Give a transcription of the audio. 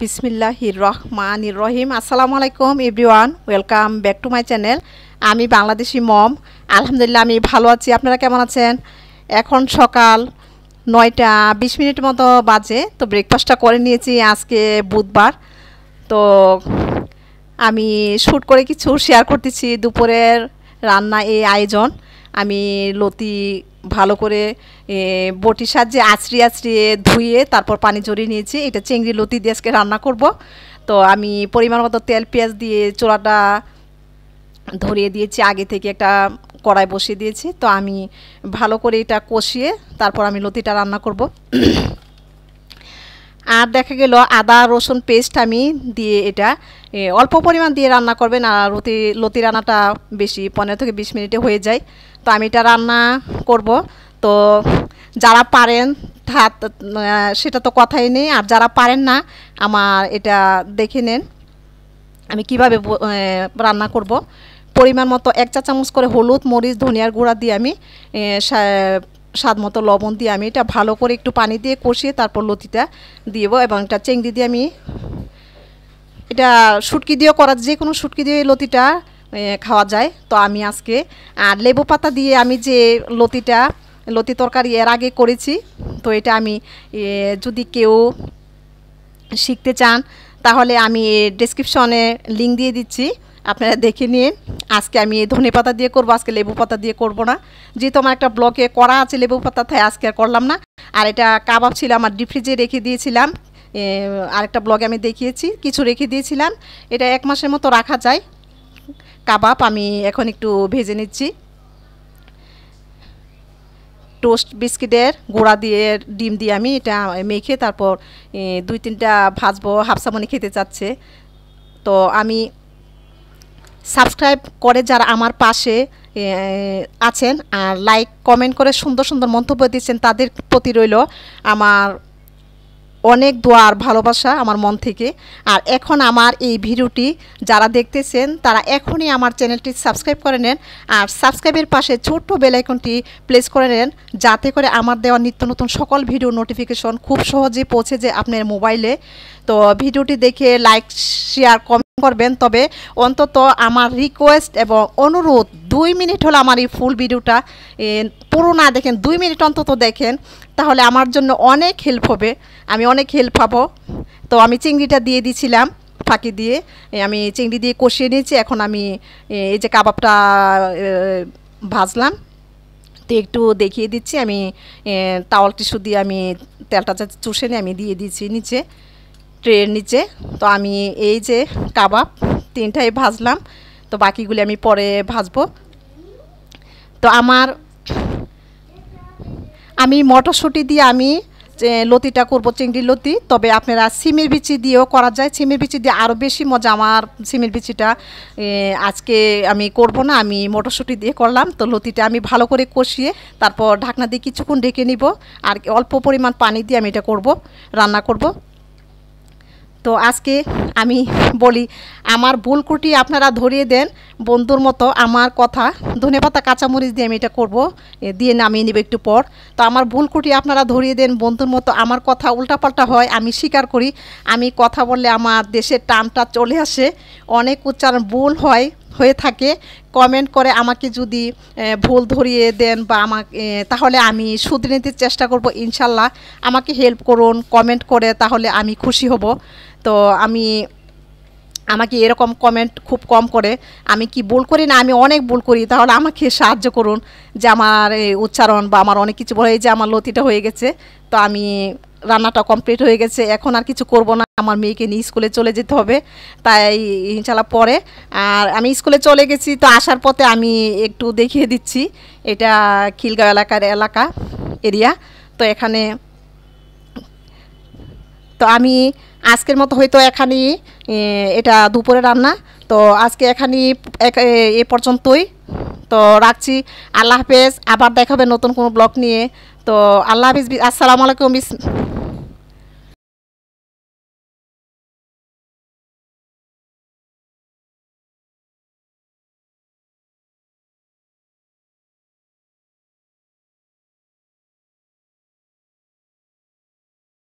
বিসমিল্লাহির রহমানির রহিম। আসসালামু আলাইকুম everyone. Welcome back to my channel. আমি বাংলাদেশি মম। আলহামদুলিল্লাহ, আমি ভালো আছি। আপনারা কেমন আছেন? এখন সকাল নয়টা বিশ মিনিট মতো বাজে। তো ব্রেকফাস্টটা করে নিয়েছি আজকে বুধবার। তো আমি শ্যুট করে কিছু শেয়ার করতেছি। দুপুরের রান্না এই আয়োজন। আমি লতি ভালো করে বটির সাহায্যে আছড়ি আছড়িয়ে ধুয়ে তারপর পানি জড়িয়ে নিয়েছি। এটা চিংড়ি লতি দিয়ে আজকে রান্না করব। তো আমি পরিমাণ মতো তেল, পেঁয়াজ দিয়ে চোড়াটা ধরিয়ে দিয়েছি। আগে থেকে একটা কড়াই বসিয়ে দিয়েছি। তো আমি ভালো করে এটা কষিয়ে তারপর আমি লতিটা রান্না করব। আর দেখা গেল আদা, রসুন পেস্ট আমি দিয়ে এটা অল্প পরিমাণ দিয়ে রান্না করবেন। আর লতি লতি রান্নাটা বেশি পনেরো থেকে বিশ মিনিটে হয়ে যায়। তো আমি এটা রান্না করব। তো যারা পারেন হাত সেটা তো কথাই নেই। আর যারা পারেন না, আমার এটা দেখে নেন। আমি কীভাবে রান্না করব। পরিমাণ মতো এক চা চামচ করে হলুদ, মরিচ, ধনিয়ার গুঁড়া দিয়ে আমি স্বাদ মতো লবণ দিয়ে আমি এটা ভালো করে একটু পানি দিয়ে কষিয়ে তারপর লতিটা দিব এবং এটা চেংড়ি দিয়ে আমি, এটা শুটকি দিয়েও করা, যে কোনো শুটকি দিয়ে লতিটা খাওয়া যায়। তো আমি আজকে আর লেবু পাতা দিয়ে আমি যে লতিটা, লতি তরকারি এর আগে করেছি, তো এটা আমি যদি কেউ শিখতে চান, তাহলে আমি ডিসক্রিপশনে লিঙ্ক দিয়ে দিচ্ছি, আপনারা দেখে নিন। আজকে আমি ধনে পাতা দিয়ে করব, আজকে লেবু পাতা দিয়ে করব না। যেহেতু আমার একটা ব্লকে করা আছে লেবু পাতা, তাই আজকে আর করলাম না। আর এটা কাবাব ছিল আমার ডিপ ফ্রিজে রেখে দিয়েছিলাম আরেকটা ব্লগে আমি দেখিয়েছি, কিছু রেখে দিয়েছিলাম। এটা এক মাসের মতো রাখা যায়। কাবাব আমি এখন একটু ভেজে নিচ্ছি। টোস্ট বিস্কিটের গোড়া দিয়ে, ডিম দিয়ে আমি এটা মেখে তারপর দুই তিনটা ভাজবো হাফসামনি খেতে চাচ্ছে। তো আমি সাবস্ক্রাইব করে যারা আমার পাশে আছেন, আর লাইক, কমেন্ট করে সুন্দর সুন্দর মন্তব্য দিচ্ছেন, তাদের প্রতি রইল আমার অনেক দোয়া আর ভালোবাসা আমার মন থেকে। আর এখন আমার এই ভিডিওটি যারা দেখতেছেন, তারা এখনই আমার চ্যানেলটি সাবস্ক্রাইব করে নেন আর সাবস্ক্রাইবের পাশে ছোট্ট বেলাইকনটি প্লেস করে নেন যাতে করে আমার দেওয়া নিত্য নতুন সকল ভিডিও নোটিফিকেশন খুব সহজে পৌঁছে যায় আপনার মোবাইলে। তো ভিডিওটি দেখে লাইক শেয়ার, কমেন্ট করবেন, তবে অন্তত আমার রিকোয়েস্ট এবং অনুরোধ দুই মিনিট হলো আমার এই ফুল ভিডিওটা পুরো না দেখেন, দুই মিনিট অন্তত দেখেন, তাহলে আমার জন্য অনেক হেল্প হবে, আমি অনেক হেল্প পাবো। তো আমি চিংড়িটা দিয়ে দিছিলাম ফাঁকি দিয়ে আমি চিংড়ি দিয়ে কষিয়ে নিয়েছি, এখন আমি এই যে কাবাবটা ভাজলাম। তো একটু দেখিয়ে দিচ্ছি, আমি টাওয়াল টিস্যু দিয়ে আমি তেলটা চুষে নিয়ে আমি দিয়ে দিচ্ছি নিচে। ট্রের নিচে। তো আমি এই যে কাবাব, তিনটাই ভাজলাম। তো বাকিগুলি আমি পরে ভাজবো। তো আমার, আমি মটরশুঁটি দিয়ে আমি লতিটা করব চিংড়ির লতি। তবে আপনারা সিমের বিচি দিয়েও করা যায়। সিমের বিচি দিয়ে আরও বেশি মজা। আমার সিমের বিচিটা আজকে আমি করব না। আমি মটরশুঁটি দিয়ে করলাম। তো লতিটা আমি ভালো করে কষিয়ে তারপর ঢাকনা দিয়ে কিছুক্ষণ ঢেকে নিব। আর অল্প পরিমাণ পানি দিয়ে আমি এটা করব, রান্না করব। তো আজকে আমি বলি, আমার ভুলকুটি আপনারা ধরিয়ে দেন। বন্ধুর মতো আমার কথা, ধনে পাতা, কাঁচামরিচ দিয়ে আমি এটা করব। দিয়ে নামিয়ে নেব একটু পর। তো আমার ভুলকুটি আপনারা ধরিয়ে দেন, বন্ধুর মতো আমার কথা উল্টাপাল্টা হয়, আমি স্বীকার করি। আমি কথা বললে আমার দেশের টানটা চলে আসে, অনেক উচ্চারণ ভুল হয়, হয়ে থাকে। কমেন্ট করে আমাকে যদি ভুল ধরিয়ে দেন বা আমাকে তাহলে আমি শুধরে নিতে চেষ্টা করব ইনশাল্লাহ। আমাকে হেল্প করুন, কমেন্ট করে, তাহলে আমি খুশি হব। তো আমি, আমাকে এরকম কমেন্ট খুব কম করে, আমি কি ভুল করি না আমি অনেক ভুল করি, তাহলে আমাকে সাহায্য করুন যে আমার উচ্চারণ বা আমার অনেক কিছু বলে যে আমার লতিটা হয়ে গেছে, তো আমি রান্নাটা কমপ্লিট হয়ে গেছে, এখন আর কিছু করব না, আমার মেয়েকে নিয়ে স্কুলে চলে যেতে হবে, তাই ইনশাল্লাহ পরে, আর আমি স্কুলে চলে গেছি, তো আসার পথে আমি একটু দেখিয়ে দিচ্ছি, এটা খিলগাঁও এলাকার এলাকা এরিয়া, তো এখানে, তো আমি আজকের মতো হয়তো এখানে এটা দুপুরে রান্না। তো আজকে এখানে এ পর্যন্তই। তো রাখছি। আল্লাহ হাফেজ। আবার দেখাবে নতুন কোনো ব্লগ নিয়ে। তো আল্লাহ হাফিজ। আসসালামু আলাইকুম।